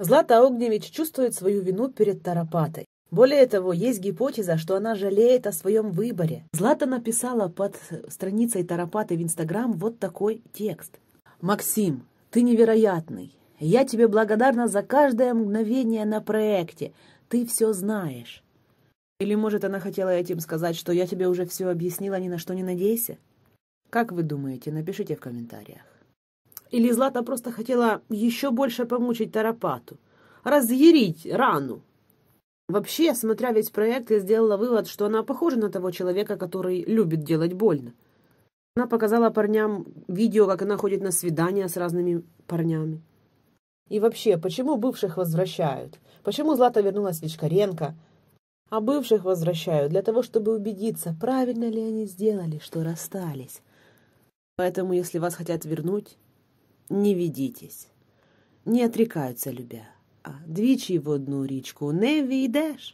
Злата Огневич чувствует свою вину перед Тарапатой. Более того, есть гипотеза, что она жалеет о своем выборе. Злата написала под страницей Тарапаты в Инстаграм вот такой текст. «Максим, ты невероятный. Я тебе благодарна за каждое мгновение на проекте. Ты все знаешь». Или, может, она хотела этим сказать, что я тебе уже все объяснила, ни на что не надейся? Как вы думаете? Напишите в комментариях. Или Злата просто хотела еще больше помучить Тарапату, разъярить рану. Вообще, смотря весь проект, я сделала вывод, что она похожа на того человека, который любит делать больно. Она показала парням видео, как она ходит на свидания с разными парнями. И вообще, почему бывших возвращают? Почему Злата вернулась в Вичкаренко? А бывших возвращают для того, чтобы убедиться, правильно ли они сделали, что расстались. Поэтому, если вас хотят вернуть, не ведитесь. Не отрекаются любя, а двічі в одну річку не війдеш.